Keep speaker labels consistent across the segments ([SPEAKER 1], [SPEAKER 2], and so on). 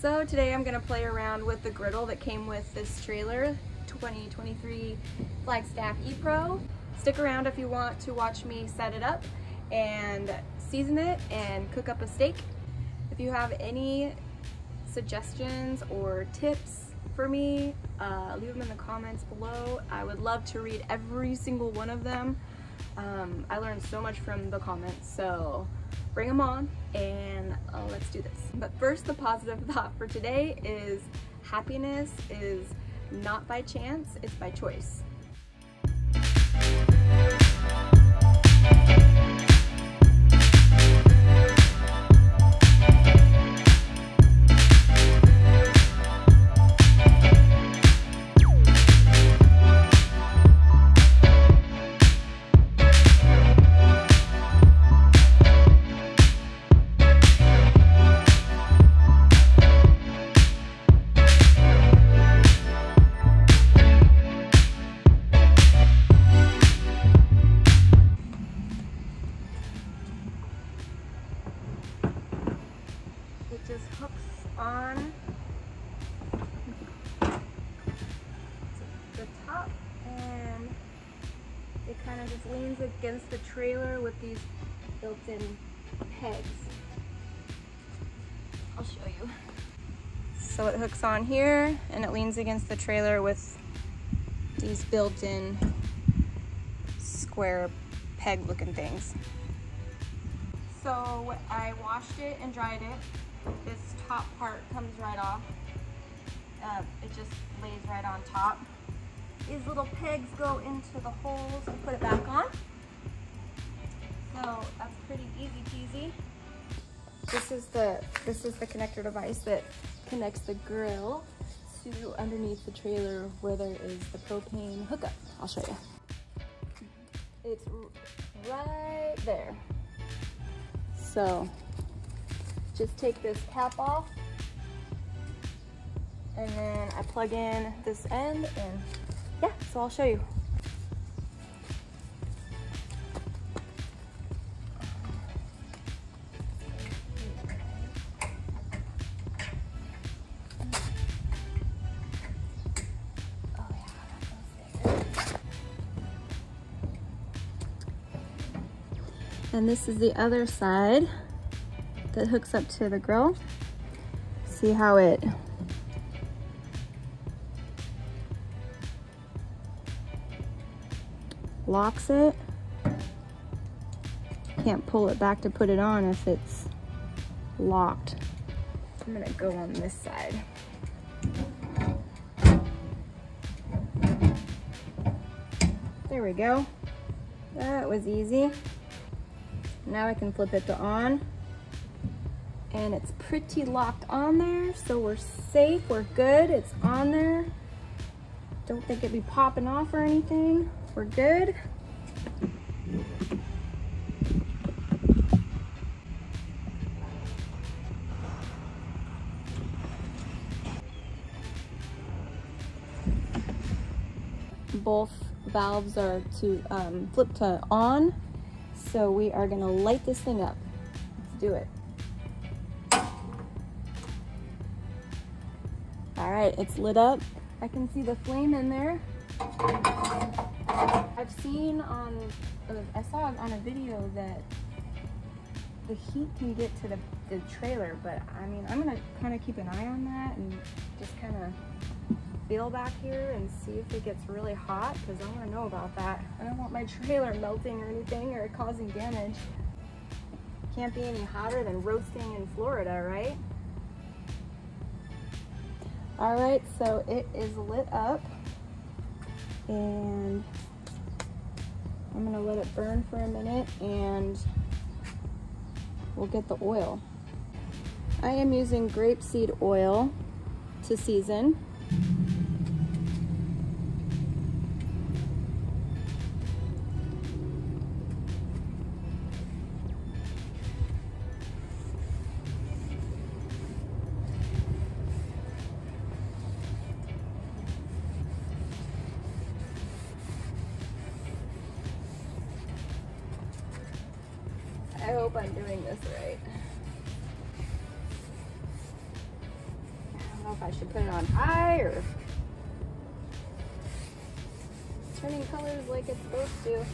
[SPEAKER 1] So today I'm gonna play around with the griddle that came with this trailer, 2023 Flagstaff E-Pro. Stick around if you want to watch me set it up and season it and cook up a steak. If you have any suggestions or tips for me, uh, leave them in the comments below. I would love to read every single one of them. Um, I learned so much from the comments, so bring them on and uh, let's do this. But first, the positive thought for today is happiness is not by chance, it's by choice. The top and it kind of just leans against the trailer with these built-in pegs. I'll show you. So it hooks on here and it leans against the trailer with these built-in square peg looking things. So I washed it and dried it. This top part comes right off. Uh, it just lays right on top. These little pegs go into the holes and put it back on. So that's pretty easy peasy. This is the this is the connector device that connects the grill to underneath the trailer where there is the propane hookup. I'll show you. It's right there. So just take this cap off and then I plug in this end and yeah, so I'll show you. And this is the other side that hooks up to the grill. See how it locks it. Can't pull it back to put it on if it's locked. I'm gonna go on this side. There we go. That was easy. Now I can flip it to on. And it's pretty locked on there, so we're safe, we're good, it's on there. Don't think it'd be popping off or anything. We're good. Both valves are to um, flip to on. So we are gonna light this thing up. Let's do it. All right, it's lit up. I can see the flame in there. I've seen on, uh, I saw on a video that the heat can get to the, the trailer, but I mean, I'm gonna kind of keep an eye on that and just kind of feel back here and see if it gets really hot because I want to know about that. I don't want my trailer melting or anything or causing damage. Can't be any hotter than roasting in Florida, right? All right, so it is lit up and I'm gonna let it burn for a minute and we'll get the oil. I am using grapeseed oil to season. Hope I'm doing this right. I don't know if I should put it on high or turning colors like it's supposed to.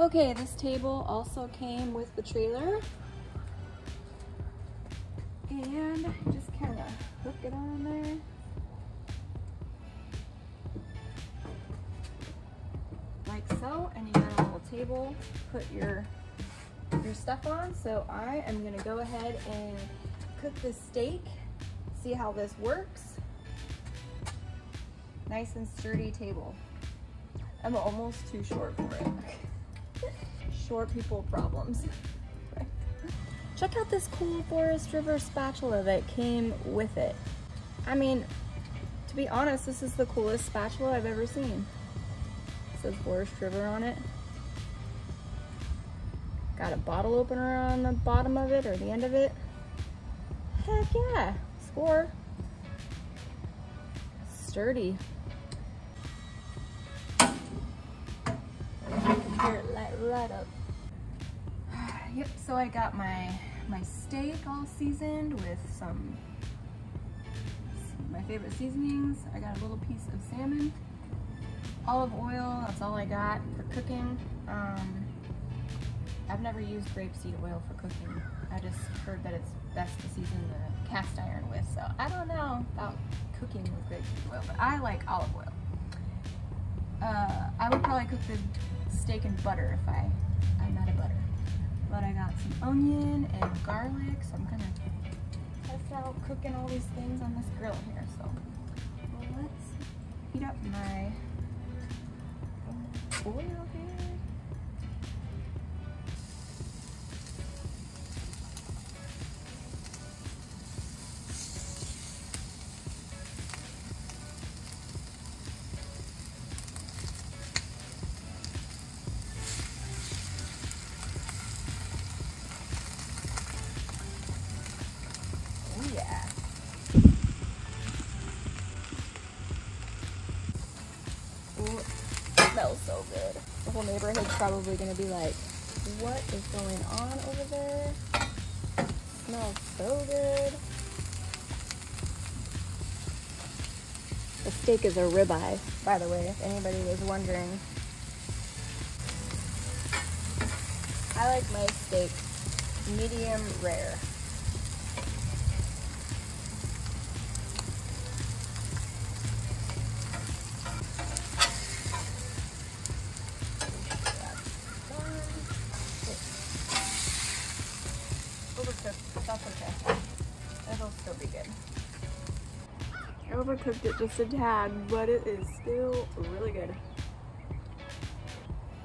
[SPEAKER 1] Okay, this table also came with the trailer. And just kind of hook it on there. Like so, and you got a little table, to put your your stuff on. So I am gonna go ahead and cook this steak, see how this works. Nice and sturdy table. I'm almost too short for it. Short people problems. Check out this cool Forest River spatula that came with it. I mean, to be honest, this is the coolest spatula I've ever seen. It says Forest River on it. Got a bottle opener on the bottom of it or the end of it. Heck yeah, score. Sturdy. Up. Yep, so I got my my steak all seasoned with some my favorite seasonings. I got a little piece of salmon, olive oil, that's all I got for cooking. Um, I've never used grapeseed oil for cooking. I just heard that it's best to season the cast iron with, so I don't know about cooking with grapeseed oil, but I like olive oil. Uh, I would probably cook the steak and butter if I, I'm out of butter. But I got some onion and garlic, so I'm gonna test out cooking all these things on this grill here. So well, let's heat up my oil whole neighborhood's probably gonna be like, what is going on over there? smells so good. The steak is a ribeye, by the way, if anybody was wondering. I like my steak medium rare. Overcooked, but that's okay. It'll still be good. I overcooked it just a tad, but it is still really good.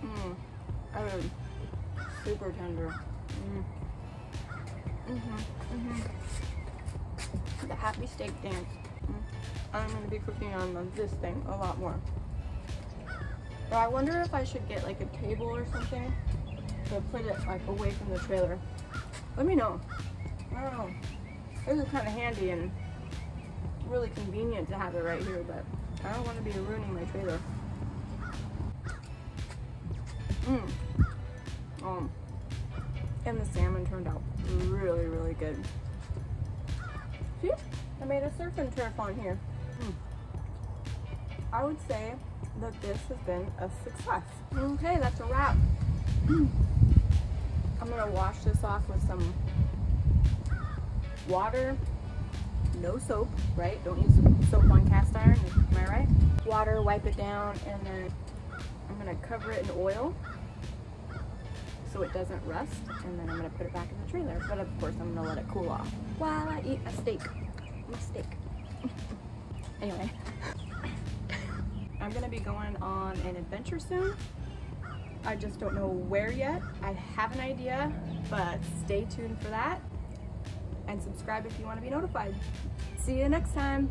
[SPEAKER 1] Mmm. I mean, super tender. Mm. Mm-hmm. Mm-hmm. The happy steak dance. Mm. I'm gonna be cooking on this thing a lot more. But I wonder if I should get like a table or something to put it like away from the trailer. Let me know. I don't know. This is kind of handy and really convenient to have it right here, but I don't want to be ruining my trailer. Mmm. And the salmon turned out really, really good. See? I made a surf and turf on here. Mm. I would say that this has been a success. Okay, that's a wrap. I'm I'm gonna wash this off with some water, no soap, right? Don't use soap on cast iron, am I right? Water, wipe it down, and then I'm gonna cover it in oil so it doesn't rust, and then I'm gonna put it back in the trailer. But of course, I'm gonna let it cool off while I eat a steak. My steak. anyway, I'm gonna be going on an adventure soon. I just don't know where yet. I have an idea, but stay tuned for that. And subscribe if you want to be notified. See you next time.